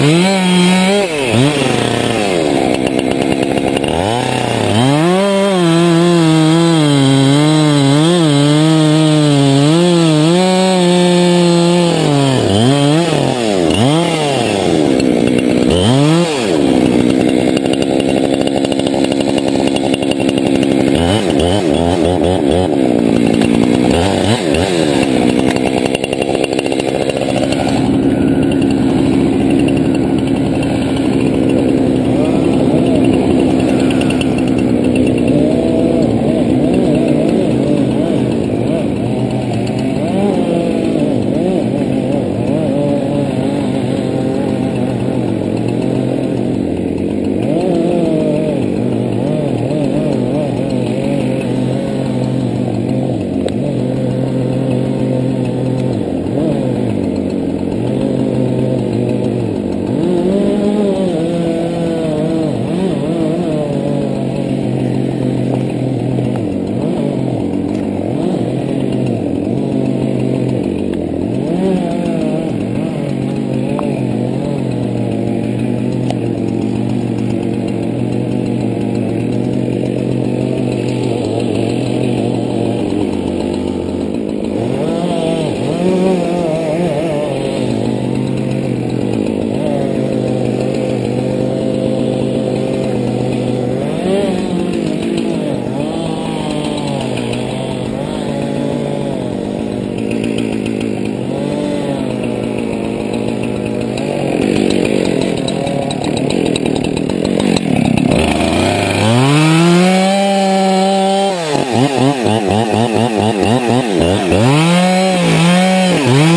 Mm-hmm. Mm-hmm. Mm-hmm.